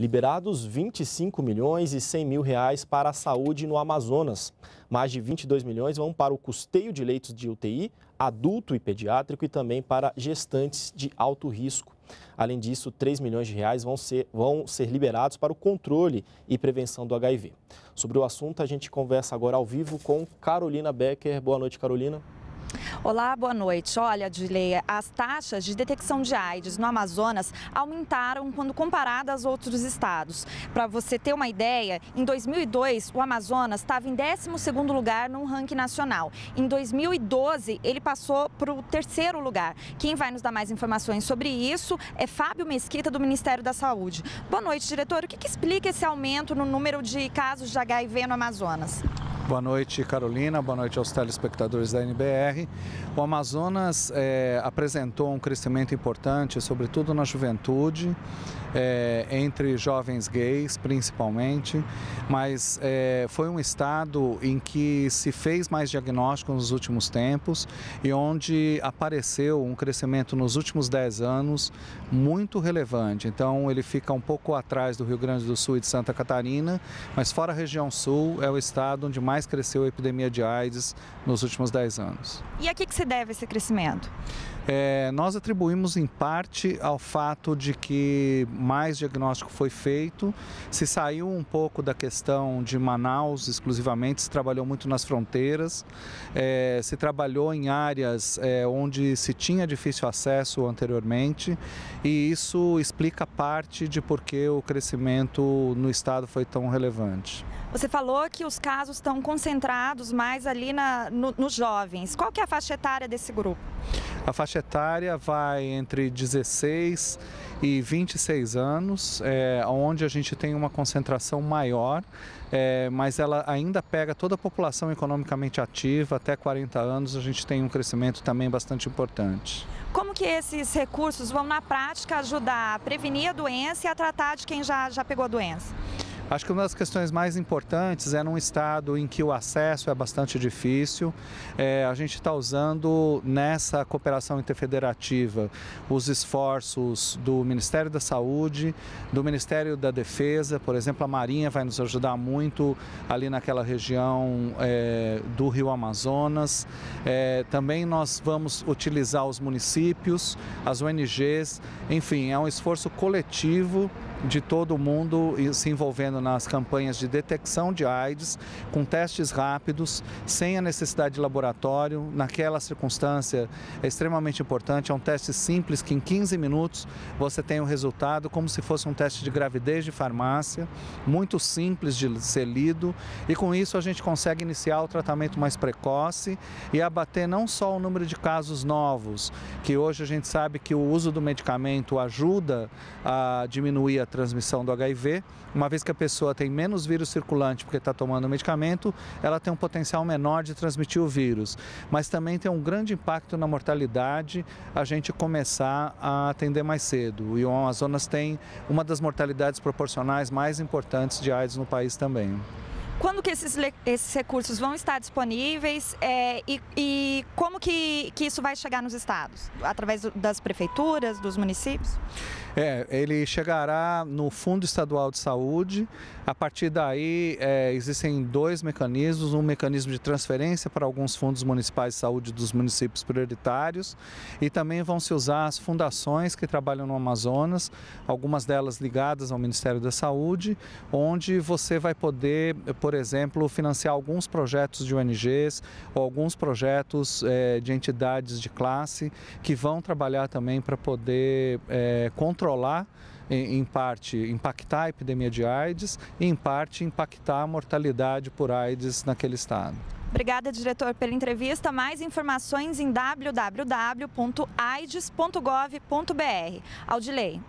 Liberados 25 milhões e 100 mil reais para a saúde no Amazonas. Mais de 22 milhões vão para o custeio de leitos de UTI, adulto e pediátrico e também para gestantes de alto risco. Além disso, 3 milhões de reais vão ser, vão ser liberados para o controle e prevenção do HIV. Sobre o assunto, a gente conversa agora ao vivo com Carolina Becker. Boa noite, Carolina. Olá, boa noite. Olha, Dileia, as taxas de detecção de AIDS no Amazonas aumentaram quando comparadas a outros estados. Para você ter uma ideia, em 2002 o Amazonas estava em 12º lugar no ranking nacional. Em 2012 ele passou para o terceiro lugar. Quem vai nos dar mais informações sobre isso é Fábio Mesquita do Ministério da Saúde. Boa noite, diretor. O que, que explica esse aumento no número de casos de HIV no Amazonas? Boa noite, Carolina. Boa noite aos telespectadores da NBR. O Amazonas é, apresentou um crescimento importante, sobretudo na juventude, é, entre jovens gays, principalmente, mas é, foi um estado em que se fez mais diagnóstico nos últimos tempos e onde apareceu um crescimento nos últimos 10 anos muito relevante. Então, ele fica um pouco atrás do Rio Grande do Sul e de Santa Catarina, mas fora a região sul, é o estado onde mais mais cresceu a epidemia de AIDS nos últimos 10 anos. E a que, que se deve esse crescimento? É, nós atribuímos em parte ao fato de que mais diagnóstico foi feito, se saiu um pouco da questão de Manaus exclusivamente, se trabalhou muito nas fronteiras, é, se trabalhou em áreas é, onde se tinha difícil acesso anteriormente e isso explica parte de por que o crescimento no estado foi tão relevante. Você falou que os casos estão concentrados mais ali na, no, nos jovens. Qual que é a faixa etária desse grupo? A faixa etária vai entre 16 e 26 anos, é, onde a gente tem uma concentração maior, é, mas ela ainda pega toda a população economicamente ativa, até 40 anos a gente tem um crescimento também bastante importante. Como que esses recursos vão na prática ajudar a prevenir a doença e a tratar de quem já, já pegou a doença? Acho que uma das questões mais importantes é num estado em que o acesso é bastante difícil. É, a gente está usando nessa cooperação interfederativa os esforços do Ministério da Saúde, do Ministério da Defesa, por exemplo, a Marinha vai nos ajudar muito ali naquela região é, do Rio Amazonas. É, também nós vamos utilizar os municípios, as ONGs, enfim, é um esforço coletivo de todo mundo se envolvendo nas campanhas de detecção de AIDS, com testes rápidos, sem a necessidade de laboratório. Naquela circunstância é extremamente importante, é um teste simples que em 15 minutos você tem o resultado, como se fosse um teste de gravidez de farmácia, muito simples de ser lido. E com isso a gente consegue iniciar o tratamento mais precoce e abater não só o número de casos novos, que hoje a gente sabe que o uso do medicamento ajuda a diminuir a transmissão do HIV, uma vez que a pessoa tem menos vírus circulante porque está tomando medicamento, ela tem um potencial menor de transmitir o vírus. Mas também tem um grande impacto na mortalidade a gente começar a atender mais cedo. E o Amazonas tem uma das mortalidades proporcionais mais importantes de AIDS no país também. Quando que esses, esses recursos vão estar disponíveis é, e, e, como que, que isso vai chegar nos estados? Através das prefeituras, dos municípios? É, ele chegará no Fundo Estadual de Saúde. A partir daí, é, existem dois mecanismos: um mecanismo de transferência para alguns fundos municipais de saúde dos municípios prioritários, e também vão se usar as fundações que trabalham no Amazonas, algumas delas ligadas ao Ministério da Saúde, onde você vai poder, por exemplo, financiar alguns projetos de ONGs ou alguns projetos é, de entidades de classe que vão trabalhar também para poder é, controlar em parte impactar a epidemia de AIDS e em parte impactar a mortalidade por AIDS naquele estado. Obrigada, diretor, pela entrevista. Mais informações em www.aids.gov.br. Audilei.